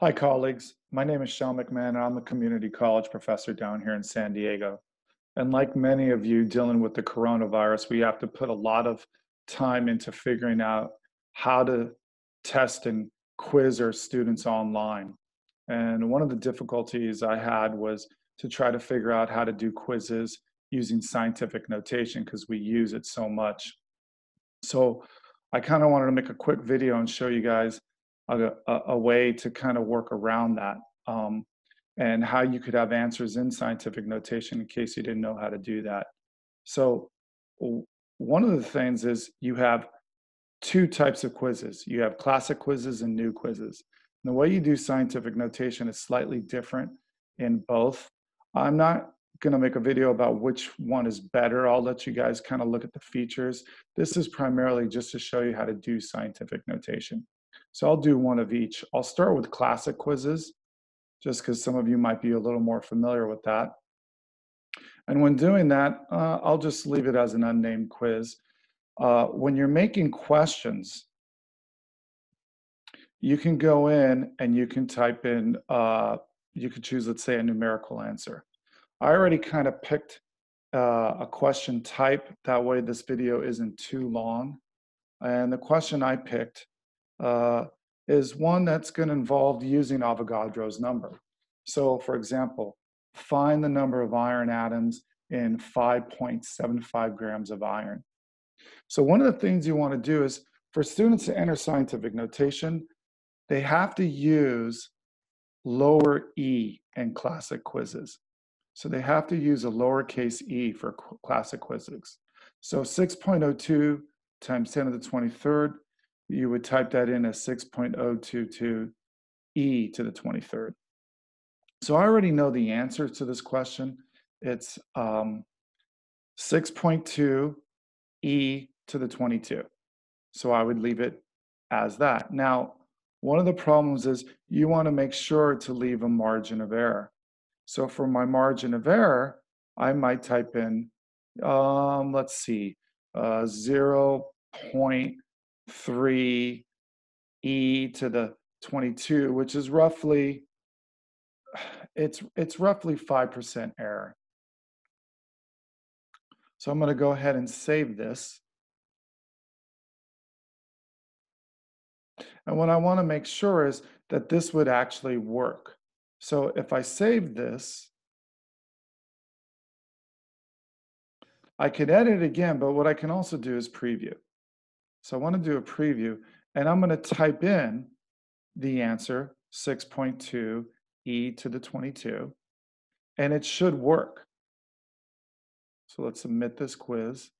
Hi, colleagues. My name is Sean McMahon, and I'm a community college professor down here in San Diego. And like many of you dealing with the coronavirus, we have to put a lot of time into figuring out how to test and quiz our students online. And one of the difficulties I had was to try to figure out how to do quizzes using scientific notation because we use it so much. So I kind of wanted to make a quick video and show you guys a, a way to kind of work around that um, and how you could have answers in scientific notation in case you didn't know how to do that. So one of the things is you have two types of quizzes. You have classic quizzes and new quizzes. And the way you do scientific notation is slightly different in both. I'm not going to make a video about which one is better. I'll let you guys kind of look at the features. This is primarily just to show you how to do scientific notation. So I'll do one of each. I'll start with classic quizzes, just because some of you might be a little more familiar with that. And when doing that, uh, I'll just leave it as an unnamed quiz. Uh, when you're making questions, you can go in and you can type in, uh, you could choose, let's say, a numerical answer. I already kind of picked uh, a question type. That way this video isn't too long. And the question I picked uh, is one that's going to involve using Avogadro's number. So for example, find the number of iron atoms in 5.75 grams of iron. So one of the things you want to do is for students to enter scientific notation, they have to use lower e in classic quizzes. So they have to use a lowercase e for classic quizzes. So 6.02 times 10 to the 23rd you would type that in as 6.022 e to the 23rd. So I already know the answer to this question. It's um, 6.2 e to the 22. So I would leave it as that. Now, one of the problems is you want to make sure to leave a margin of error. So for my margin of error, I might type in, um, let's see, uh, 0. 3 e to the 22, which is roughly, it's, it's roughly 5% error. So I'm going to go ahead and save this. And what I want to make sure is that this would actually work. So if I save this, I could edit again, but what I can also do is preview. So I want to do a preview and I'm going to type in the answer 6.2 e to the 22 and it should work. So let's submit this quiz.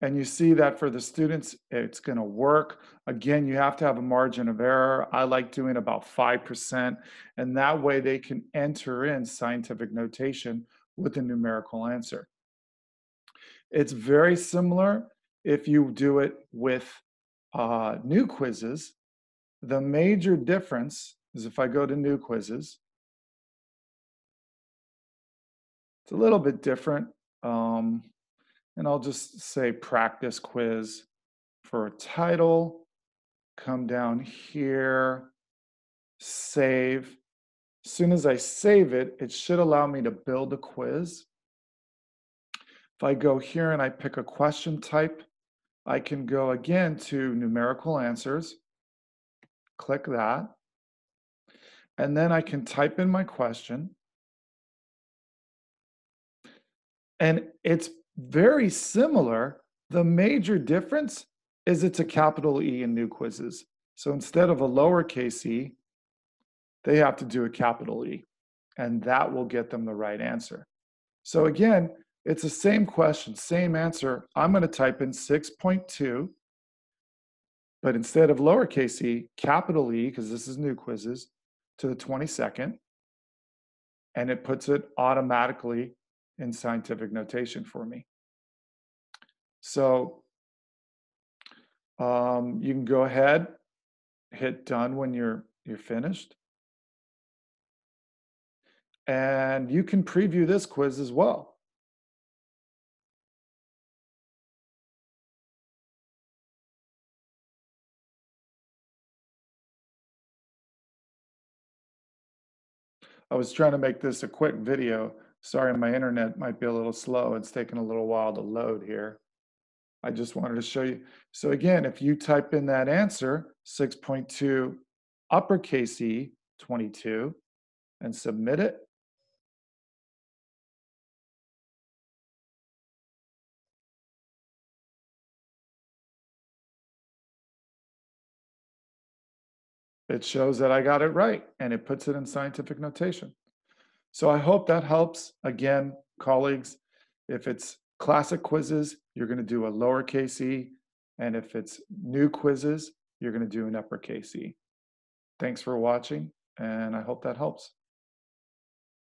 And you see that for the students, it's going to work. Again, you have to have a margin of error. I like doing about 5%. And that way they can enter in scientific notation with a numerical answer. It's very similar if you do it with uh, new quizzes. The major difference is if I go to new quizzes, it's a little bit different. Um, and I'll just say practice quiz for a title. Come down here, save. As soon as I save it, it should allow me to build a quiz. If I go here and I pick a question type, I can go again to numerical answers, click that, and then I can type in my question. And it's very similar. The major difference is it's a capital E in new quizzes. So instead of a lowercase e, they have to do a capital E, and that will get them the right answer. So again, it's the same question, same answer. I'm going to type in 6.2, but instead of lowercase e, capital E, because this is new quizzes, to the 22nd, and it puts it automatically in scientific notation for me. So um, you can go ahead, hit done when you're you're finished. And you can preview this quiz as well. I was trying to make this a quick video. Sorry, my internet might be a little slow. It's taking a little while to load here. I just wanted to show you. So again, if you type in that answer, 6.2 uppercase E 22, and submit it, it shows that I got it right and it puts it in scientific notation. So I hope that helps. Again, colleagues, if it's classic quizzes, you're going to do a lowercase e. And if it's new quizzes, you're going to do an uppercase e. Thanks for watching, and I hope that helps.